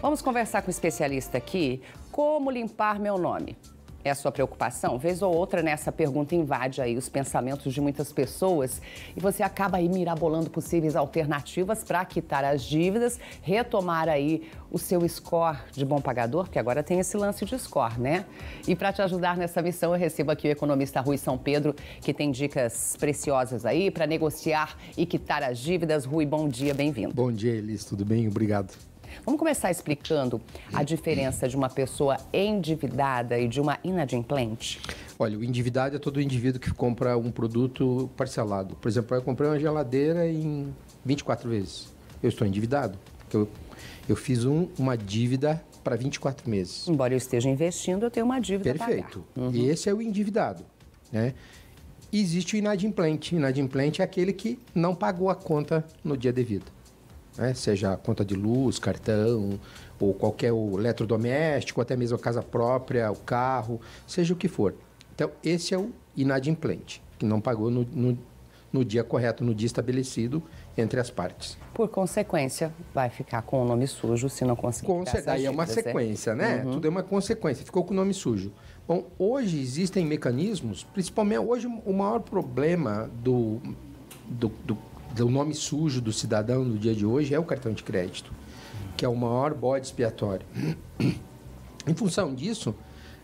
Vamos conversar com o especialista aqui. Como limpar meu nome? É a sua preocupação? Vez ou outra nessa pergunta invade aí os pensamentos de muitas pessoas e você acaba aí mirabolando possíveis alternativas para quitar as dívidas, retomar aí o seu score de bom pagador, porque agora tem esse lance de score, né? E para te ajudar nessa missão, eu recebo aqui o economista Rui São Pedro, que tem dicas preciosas aí para negociar e quitar as dívidas. Rui, bom dia, bem-vindo. Bom dia, Elis, tudo bem? Obrigado. Vamos começar explicando a diferença de uma pessoa endividada e de uma inadimplente? Olha, o endividado é todo indivíduo que compra um produto parcelado. Por exemplo, eu comprei uma geladeira em 24 vezes. Eu estou endividado. Eu, eu fiz um, uma dívida para 24 meses. Embora eu esteja investindo, eu tenho uma dívida Perfeito. Uhum. E esse é o endividado. Né? Existe o inadimplente. Inadimplente é aquele que não pagou a conta no dia devido né? seja conta de luz, cartão, ou qualquer o eletrodoméstico, até mesmo a casa própria, o carro, seja o que for. Então, esse é o inadimplente, que não pagou no, no, no dia correto, no dia estabelecido entre as partes. Por consequência, vai ficar com o nome sujo se não conseguir. Com Daí é uma sequência, né? Uhum. Tudo é uma consequência. Ficou com o nome sujo. Bom, hoje existem mecanismos, principalmente hoje o maior problema do, do, do do nome sujo do cidadão no dia de hoje é o cartão de crédito, que é o maior bode expiatório. em função disso,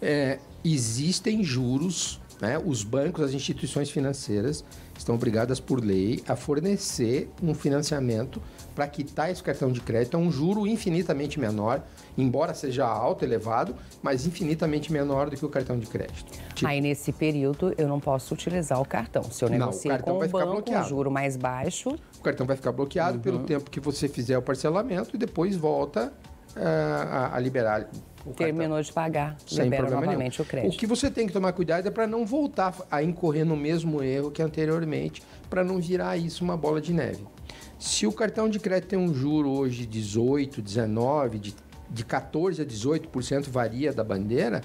é, existem juros, né? os bancos, as instituições financeiras estão obrigadas por lei a fornecer um financiamento para quitar esse cartão de crédito a um juro infinitamente menor, embora seja alto, elevado, mas infinitamente menor do que o cartão de crédito. Tipo, Aí nesse período eu não posso utilizar o cartão. Se eu negocio não, o com o banco com um juro mais baixo, o cartão vai ficar bloqueado uhum. pelo tempo que você fizer o parcelamento e depois volta uh, a, a liberar terminou de pagar, Sem libera novamente nenhum. o crédito. O que você tem que tomar cuidado é para não voltar a incorrer no mesmo erro que anteriormente, para não virar isso uma bola de neve. Se o cartão de crédito tem um juro hoje de 18, 19, de, de 14 a 18% varia da bandeira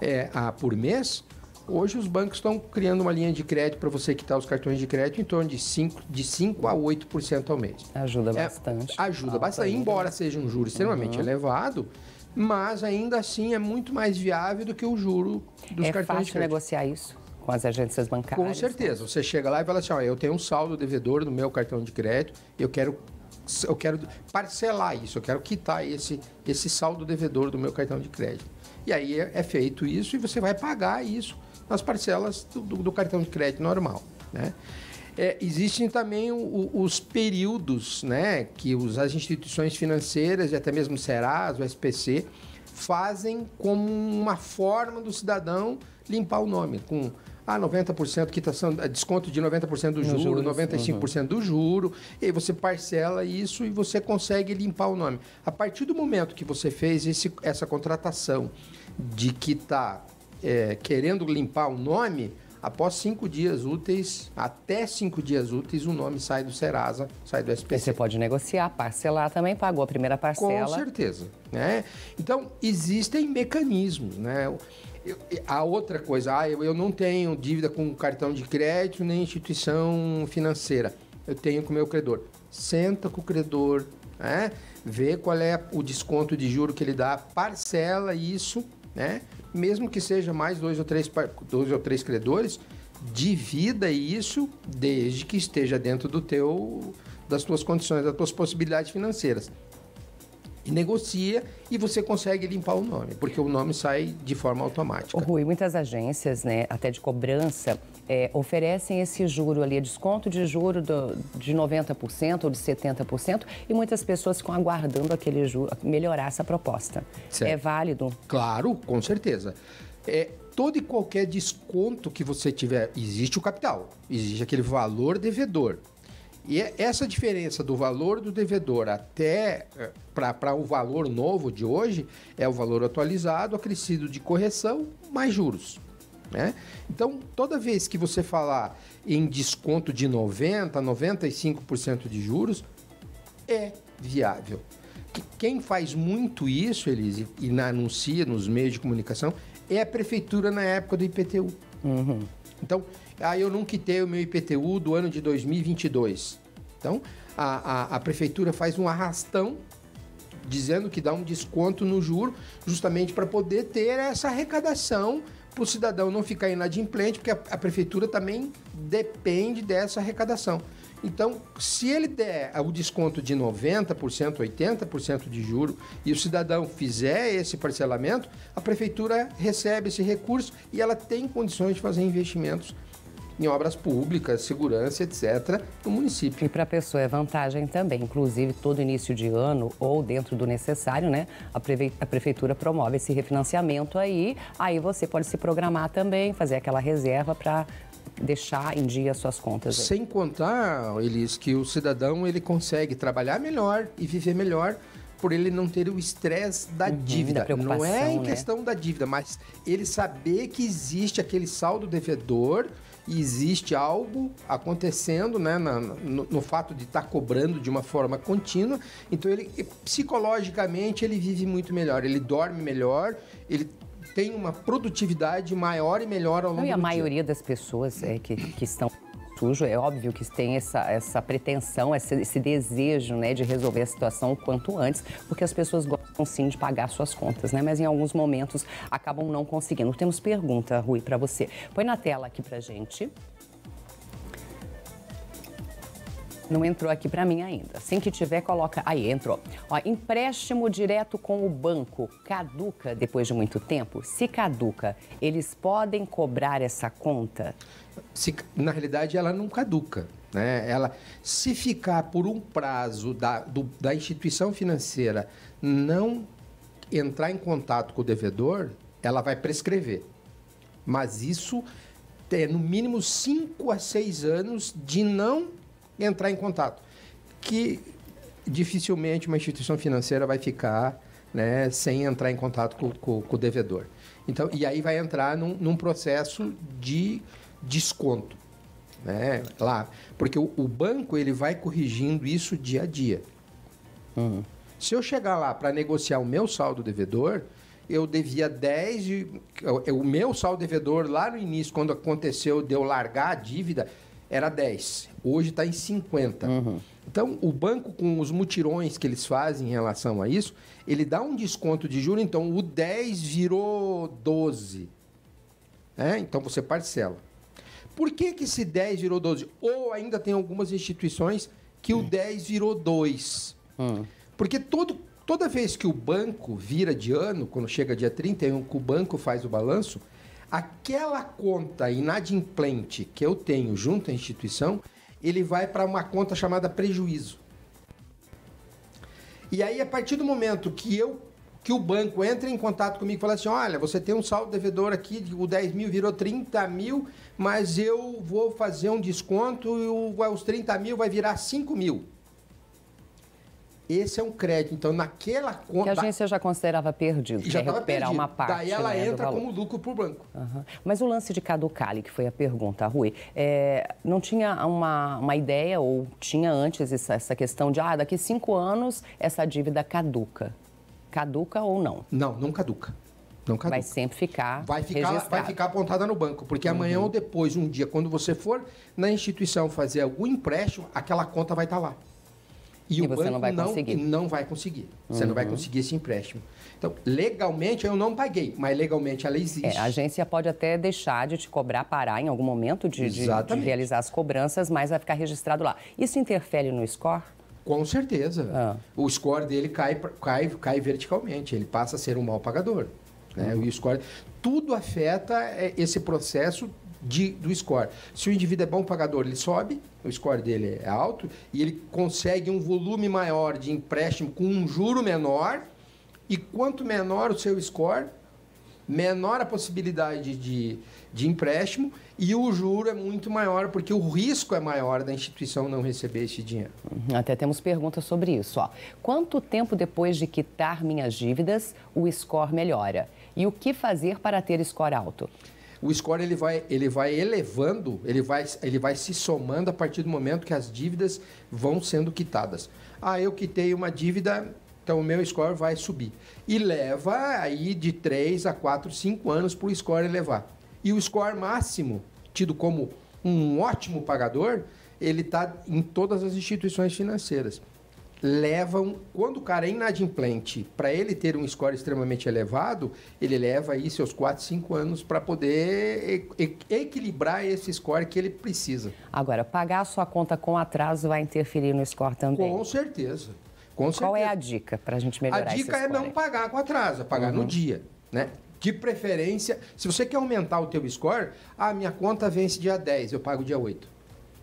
é, a, por mês, Hoje os bancos estão criando uma linha de crédito para você quitar os cartões de crédito em torno de 5, de 5 a 8% ao mês. Ajuda é, bastante. Ajuda bastante. Embora seja um juro extremamente uhum. elevado, mas ainda assim é muito mais viável do que o juro dos é cartões de crédito. É fácil negociar isso? com as agências bancárias. Com certeza. Você chega lá e fala assim: ó, eu tenho um saldo devedor no meu cartão de crédito, eu quero, eu quero parcelar isso, eu quero quitar esse, esse saldo devedor do meu cartão de crédito. E aí é, é feito isso e você vai pagar isso nas parcelas do, do, do cartão de crédito normal. Né? É, existem também o, os períodos né, que os, as instituições financeiras e até mesmo o Serasa, o SPC, fazem como uma forma do cidadão limpar o nome, com ah, 90% quitação, desconto de 90% do juro, juros, 95% uhum. do juro, e aí você parcela isso e você consegue limpar o nome. A partir do momento que você fez esse, essa contratação de que está é, querendo limpar o nome, após cinco dias úteis, até cinco dias úteis, o nome sai do Serasa, sai do SPC. Você pode negociar, parcelar também, pagou a primeira parcela. Com certeza. Né? Então, existem mecanismos, né? A outra coisa, ah, eu, eu não tenho dívida com cartão de crédito nem instituição financeira. Eu tenho com o meu credor. Senta com o credor, né? vê qual é o desconto de juro que ele dá, parcela isso, né? mesmo que seja mais dois ou três, dois ou três credores, divida isso desde que esteja dentro do teu das tuas condições, das tuas possibilidades financeiras e negocia e você consegue limpar o nome, porque o nome sai de forma automática. O Rui, muitas agências, né, até de cobrança, é, oferecem esse juro ali, desconto de juro do, de 90% ou de 70%, e muitas pessoas ficam aguardando aquele juro, melhorar essa proposta. Certo. É válido? Claro, com certeza. É, todo e qualquer desconto que você tiver, existe o capital, existe aquele valor devedor. E é essa diferença do valor do devedor até é, para o valor novo de hoje é o valor atualizado, acrescido de correção, mais juros. Né? Então, toda vez que você falar em desconto de 90%, 95% de juros, é viável. Quem faz muito isso, Elise, e anuncia nos meios de comunicação, é a prefeitura na época do IPTU. Uhum. Então, ah, eu não quitei o meu IPTU do ano de 2022. Então, a, a, a prefeitura faz um arrastão dizendo que dá um desconto no juro, justamente para poder ter essa arrecadação para o cidadão não ficar inadimplente, porque a, a prefeitura também depende dessa arrecadação. Então, se ele der o desconto de 90%, 80% de juro e o cidadão fizer esse parcelamento, a prefeitura recebe esse recurso e ela tem condições de fazer investimentos em obras públicas, segurança, etc., no município. E para a pessoa é vantagem também, inclusive todo início de ano ou dentro do necessário, né? A, preve... a prefeitura promove esse refinanciamento aí, aí você pode se programar também, fazer aquela reserva para deixar em dia suas contas. Aí. Sem contar, Elis, que o cidadão ele consegue trabalhar melhor e viver melhor por ele não ter o estresse da uhum, dívida. Da não é em né? questão da dívida, mas ele saber que existe aquele saldo devedor e existe algo acontecendo né, na, no, no, fato de estar tá cobrando de uma forma contínua. Então, ele psicologicamente ele vive muito melhor, ele dorme melhor, ele tem uma produtividade maior e melhor ao longo Não, e a maioria dia. das pessoas é, que, que estão sujo, é óbvio que tem essa, essa pretensão, esse, esse, desejo né, de resolver a situação o quanto antes, porque as pessoas gostam sim de pagar suas contas, né? Mas em alguns momentos acabam não conseguindo. Temos pergunta, Rui, para você. Põe na tela aqui para gente. Não entrou aqui para mim ainda. Assim que tiver, coloca. Aí, entrou. Ó, empréstimo direto com o banco caduca depois de muito tempo? Se caduca, eles podem cobrar essa conta? Se, na realidade, ela não caduca. Né? Ela, se ficar por um prazo da, do, da instituição financeira não entrar em contato com o devedor, ela vai prescrever. Mas isso é no mínimo 5 a 6 anos de não entrar em contato. Que dificilmente uma instituição financeira vai ficar né, sem entrar em contato com, com, com, o devedor. Então, e aí vai entrar num, num processo de desconto. Né, lá. Porque o, o, banco ele vai corrigindo isso dia a dia. Uhum. Se eu chegar lá para negociar o meu saldo devedor, eu devia 10 e o meu saldo devedor lá no início, quando aconteceu de eu largar a dívida, era 10. Hoje está em 50. Uhum. Então, o banco, com os mutirões que eles fazem em relação a isso, ele dá um desconto de juros. Então, o 10 virou 12. É? Então, você parcela. Por que, que esse 10 virou 12? Ou ainda tem algumas instituições que o 10 virou 2. Uhum. Porque todo, toda vez que o banco vira de ano, quando chega dia 31, que o banco faz o balanço, aquela conta inadimplente que eu tenho junto à instituição, ele vai para uma conta chamada prejuízo. E aí, a partir do momento que eu que o banco entra em contato comigo e fala assim, olha, você tem um saldo devedor aqui, o 10 mil virou 30 mil, mas eu vou fazer um desconto e os 30 mil vai virar 5 mil. Esse é um crédito. Então, naquela conta. Que a agência já considerava perdido, já recuperar perdido. uma parte. Daí ela né, entra como lucro para o banco. Uhum. Mas o lance de caducale, que foi a pergunta, Rui, é, não tinha uma, uma ideia, ou tinha antes essa, essa questão de, ah, daqui cinco anos essa dívida caduca. Caduca ou não? Não, não caduca. Não caduca. Vai sempre ficar vai ficar Vai ficar apontada no banco, porque uhum. amanhã ou depois, um dia, quando você for na instituição fazer algum empréstimo, aquela conta vai estar tá lá. E, e o banco não vai, não, conseguir. não vai conseguir. Você uhum. não vai uhum. conseguir esse empréstimo. Então, legalmente eu não paguei, mas legalmente ela existe. É, a agência pode até deixar de te cobrar, parar em algum momento de, de, de realizar as cobranças, mas vai ficar registrado lá. Isso interfere no score? Com certeza. Ah. O score dele cai, cai, cai verticalmente, ele passa a ser um mal pagador. Né? Uhum. O score, tudo afeta é, esse processo de, do score. Se o indivíduo é bom pagador, ele sobe, o score dele é alto, e ele consegue um volume maior de empréstimo com um juro menor, e quanto menor o seu score, menor a possibilidade de, de empréstimo, e o juro é muito maior, porque o risco é maior da instituição não receber esse dinheiro. Uhum, até temos perguntas sobre isso. Ó. Quanto tempo depois de quitar minhas dívidas, o score melhora? E o que fazer para ter score alto? o score ele vai, ele vai elevando, ele vai, ele vai se somando a partir do momento que as dívidas vão sendo quitadas. Ah, eu quitei uma dívida, então o meu score vai subir. E leva aí de 3 a 4, 5 anos para o score elevar. E o score máximo, tido como um ótimo pagador, ele está em todas as instituições financeiras. levam, quando o cara é inadimplente, para ele ter um score extremamente elevado, ele leva aí seus 4, 5 anos para poder e, e, equilibrar esse score que ele precisa. Agora, pagar a sua conta com atraso vai interferir no score também? Com certeza. Com Qual certeza. é a dica para a gente melhorar A dica esse é não pagar com atraso, é pagar Uhum. no dia, né? De preferência, se você quer aumentar o teu score, ah, minha conta vence dia 10, eu pago dia 8.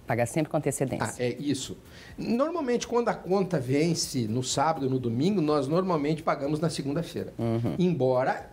Pagar sempre com antecedência. Ah, é isso. Normalmente, quando a conta vence no sábado, no domingo, nós normalmente pagamos na segunda-feira. Uhum. Embora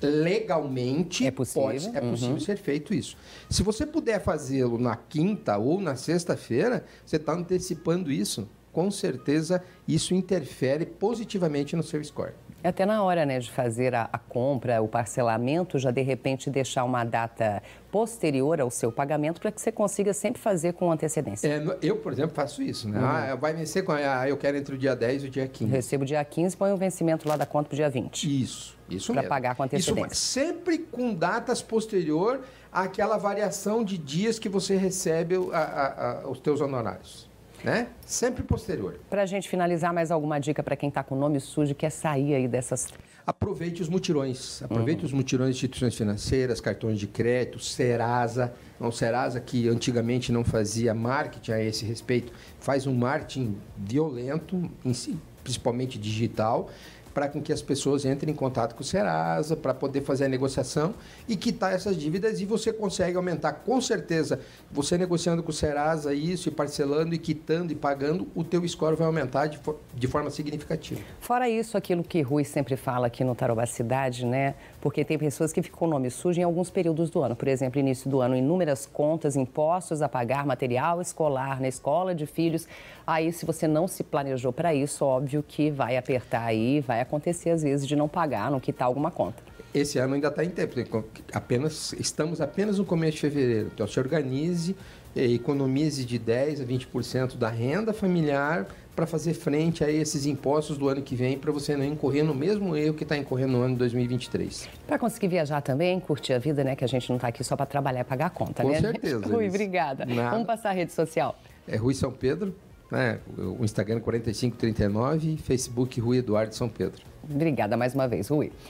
legalmente É possível, pode- é possível uhum. ser feito isso. Se você puder fazê-lo na quinta ou na sexta-feira, você está antecipando isso. Com certeza, isso interfere positivamente no seu score. É até na hora né, de fazer a, a compra, o parcelamento, já de repente deixar uma data posterior ao seu pagamento para que você consiga sempre fazer com antecedência. É, eu, por exemplo, faço isso. Uhum. Né? Ah, vai vencer com. Ah, eu quero entre o dia 10 e o dia 15. Recebo dia 15, põe o vencimento lá da conta para dia 20. Isso, isso mesmo. pagar com antecedência. Isso, sempre com datas posterior àquela variação de dias que você recebe o- a- a- a- os teus honorários. Né? Sempre posterior. Para a gente finalizar, mais alguma dica para quem está com o nome sujo e quer sair aí dessas... Aproveite os mutirões. Aproveite Uhum. os mutirões de instituições financeiras, cartões de crédito, Serasa. O Serasa, que antigamente não fazia marketing a esse respeito, faz um marketing violento, principalmente digital, para que as pessoas entrem em contato com o Serasa, para poder fazer a negociação e quitar essas dívidas. E você consegue aumentar, com certeza, você negociando com o Serasa isso, e parcelando, e quitando, e pagando, o teu score vai aumentar de, fo- de forma significativa. Fora isso, aquilo que Rui sempre fala aqui no Tarobá Cidade, né? Porque tem pessoas que ficam o nome sujo em alguns períodos do ano. Por exemplo, início do ano, inúmeras contas, impostos a pagar, material escolar na escola de filhos. Aí, se você não se planejou para isso, óbvio que vai apertar aí, vai acontecer às vezes de não pagar, não quitar alguma conta. Esse ano ainda está em tempo, apenas, estamos apenas no começo de fevereiro. Então, se organize, eh, economize de 10% a 20% da renda familiar para fazer frente a esses impostos do ano que vem, para você não incorrer no mesmo erro que está incorrendo no ano de 2023. Para conseguir viajar também, curtir a vida, né? Que a gente não está aqui só para trabalhar e pagar a conta, Com né? certeza, Rui, obrigada. Nada. Vamos passar a rede social. É Rui São Pedro, né? o Instagram 4539, Facebook Rui Eduardo São Pedro. Obrigada mais uma vez, Rui.